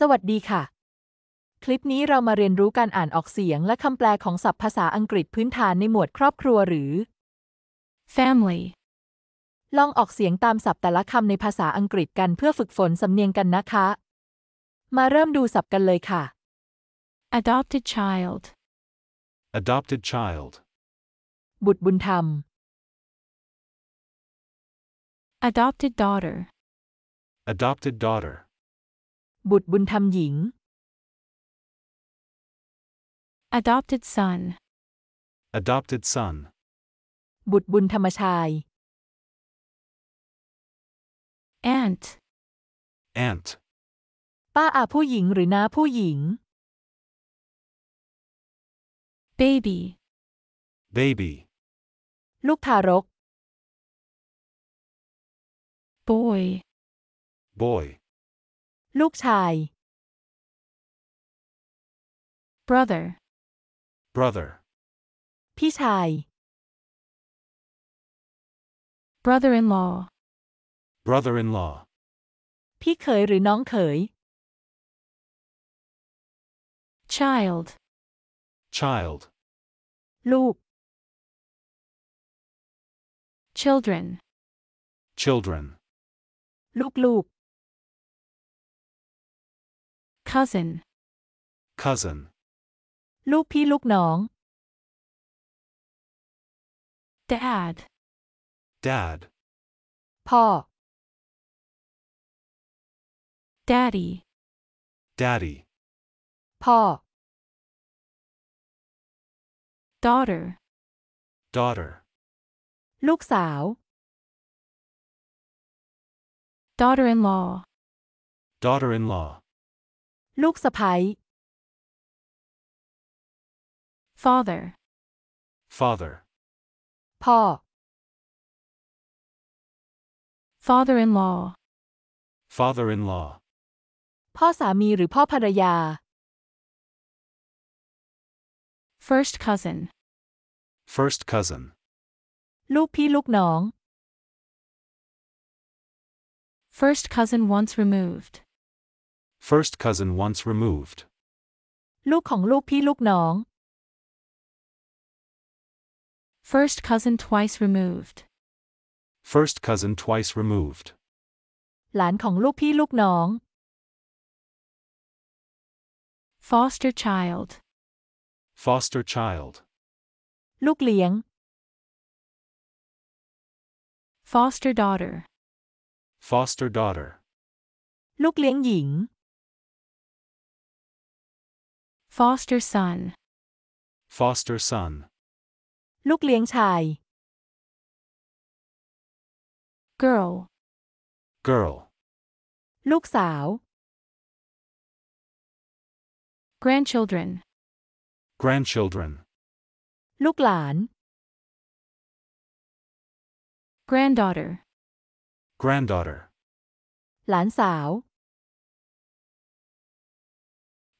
สวัสดีค่ะ คลิปนี้เรามาเรียนรู้การอ่านออกเสียงและคำแปลของศัพท์ภาษาอังกฤษพื้นฐานในหมวดครอบครัวหรือ family, ลองออกเสียงตามศัพท์แต่ละคำในภาษาอังกฤษกันเพื่อฝึกฝนสำเนียงกันนะคะ มาเริ่มดูศัพท์กันเลยค่ะ adopted child, Adopted child. บุตรบุญธรรม adopted daughter, Adopted daughter. บุตรบุญธรรมหญิง adopted son, Adopted son. บุตรบุญธรรมชาย aunt, Aunt. ป้าอาผู้หญิงหรือน้าผู้หญิง baby, Baby. ลูกทารก boy, Boy. ลูกชาย brother, Brother. พี่ชาย brother in law, Brother in law. พี่เขยหรือน้องเขย child, Child. ลูก children, Children. ลูกลูก cousin, Cousin. ลูกพี่ลูกน้อง dad, Dad. พ่อ daddy, Daddy. พ่อ daughter, Daughter. ลูกสาว daughter in ลูกสะใภ้ father, Father. พ่อ father in law, Father in law. พ่อสามีหรือพ่อภรรยา first cousin, First cousin. ลูกพี่ลูกน้อง first cousin once removed, First cousin once removed. ลูกของลูกพี่ลูกน้อง first cousin twice removed, First cousin twice removed. หลานของลูกพี่ลูกน้อง foster child, Foster child. ลูกเลี้ยง foster daughter, Foster daughter. ลูกเลี้ยงหญิง foster son, Foster son. ลูกเลี้ยงชาย girl, Girl. ลูกสาว grandchildren, Grandchildren. ลูกหลาน granddaughter, Granddaughter. หลานสาว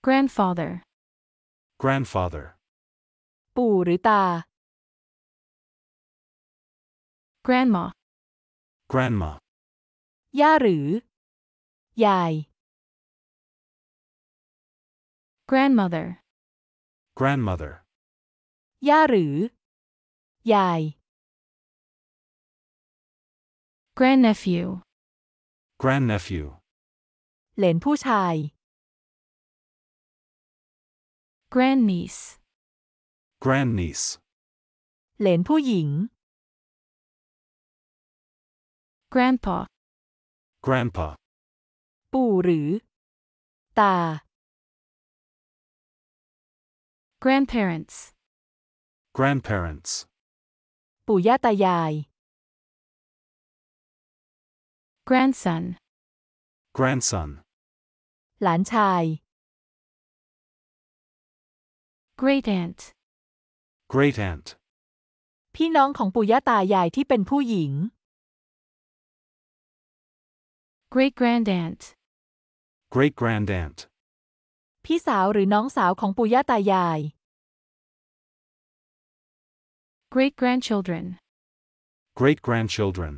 grandfather, Grandfather. ปู่หรือตา grandma, Grandma. ย่าหรือ ยาย grandmother, Grandmother. ย่าหรือ ยาย grandnephew, Grandnephew. เหลนผู้ชาย Grandniece, Grandniece. เหลนผู้หญิง grandpa, Grandpa. ปู่หรือ ตา grandparents, Grandparents. ปู่ย่าตายาย grandson, Grandson. หลานชาย great aunt, Great aunt. พี่น้องของปู่ย่าตายายที่เป็นผู้หญิง great grandaunt, Great grandaunt. พี่สาวหรือน้องสาวของปู่ย่าตายาย great grandchildren, Great grandchildren.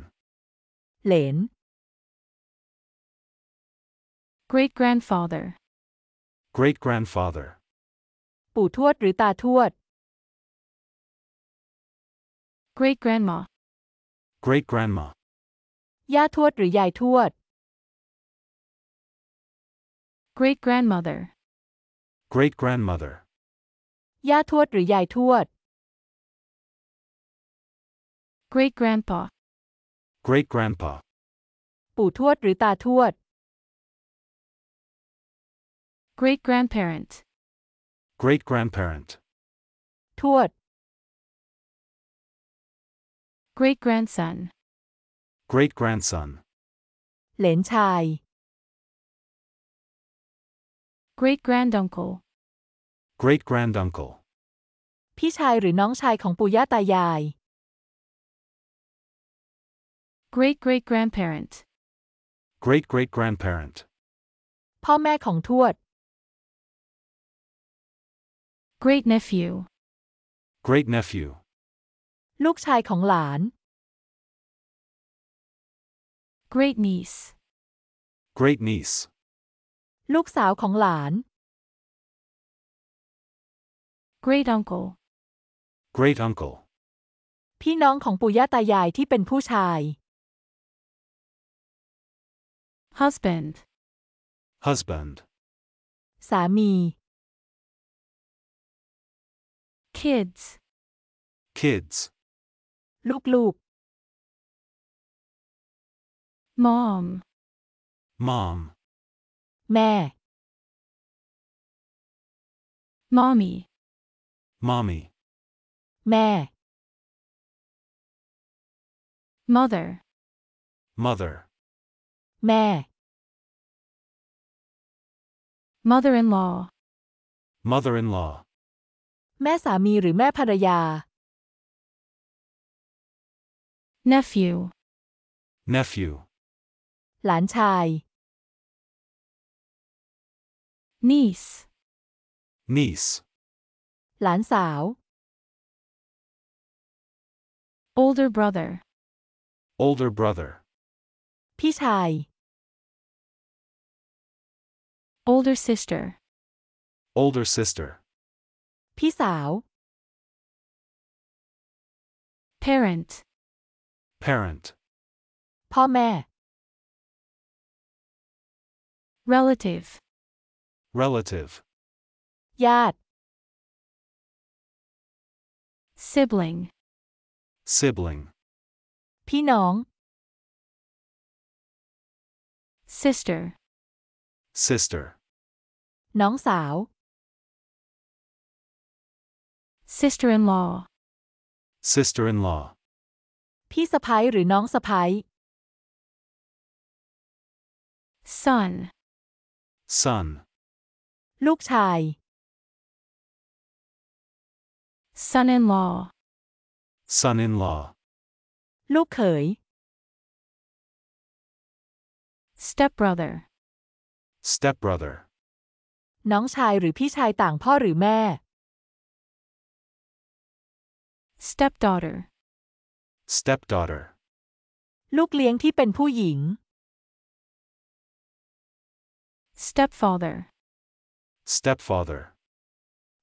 เหลน great grandfather, Great grandfather. ปู่ทวดหรือตาทวด Great grandma. Great grandma. ย่าทวดหรือยายทวด Great grandmother. Great grandmother. ย่าทวดหรือยายทวด Great grandpa. Great grandpa. ปู่ทวดหรือตาทวด Great grandparent. Great grandparent. ทวด Great grandson. Great grandson. เหลนชาย Great granduncle. Great granduncle. พี่ชายหรือน้องชายของปู่ย่าตายาย Great great grandparent. Great great grandparent. พ่อแม่ของทวด Great nephew. Great nephew. ลูกชายของหลาน Great niece. Great niece. ลูกสาวของหลาน Great uncle. Great uncle. พี่น้องของปู่ย่าตายายที่เป็นผู้ชาย Husband. Husband. สามี Kids. Kids. Look, look. Mom. Mom. Mẹ. Mommy. Mommy. Mẹ. Mother. Mother. Mẹ. Mother-in-law. Mother-in-law. แม่สามีหรือแม่ภรรยา Nephew. Nephew. หลานชาย Niece. Niece. หลานสาว Older brother. Older brother. พี่ชาย Older sister. Older sister. พี่สาว Parent. Parent. พ่อแม่ Relative. Relative. ญาติ Sibling. Sibling. พี่น้อง Sister. Sister. น้องสาว Sister in law. Sister in law. พี่สะพ้ยหรือน้องสะพ้ย Son. Son. ลูกชาย Son in law. Son in law. ลูกเขย Stepbrother. Stepbrother. น้องชายหรือพี่ชายต่างพ่อหรือแม่ Stepdaughter. Stepdaughter. ลูกเลี้ยงที่เป็นผู้หญิง Stepfather. Stepfather.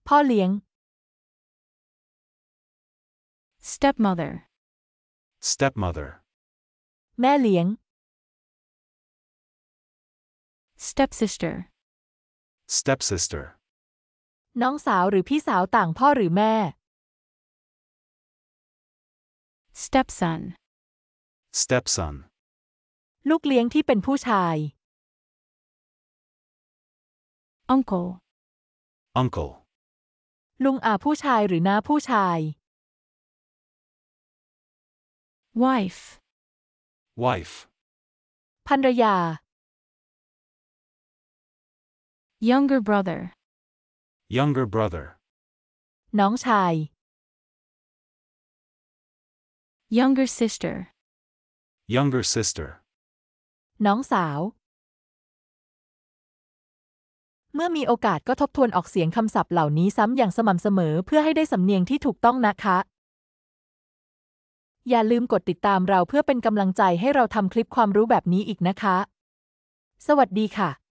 พ่อเลี้ยง Stepmother. Stepmother. แม่เลี้ยง Stepsister. Stepsister. น้องสาวหรือพี่สาวต่างพ่อหรือแม่ Stepson. Stepson. ลูกเลี้ยงที่เป็นผู้ชาย Uncle. Uncle. ลุงอาผู้ชายหรือน้าผู้ชาย Wife. Wife. ภรรยา Younger brother. Younger brother. น้องชาย Younger sister. Younger sister. น้องสาว เมื่อมีโอกาสก็ทบทวนออกเสียงคำศัพท์เหล่านี้ซ้ำอย่างสม่ำเสมอเพื่อให้ได้สำเนียงที่ถูกต้องนะคะ อย่าลืมกดติดตามเราเพื่อเป็นกำลังใจให้เราทำคลิปความรู้แบบนี้อีกนะคะ สวัสดีค่ะ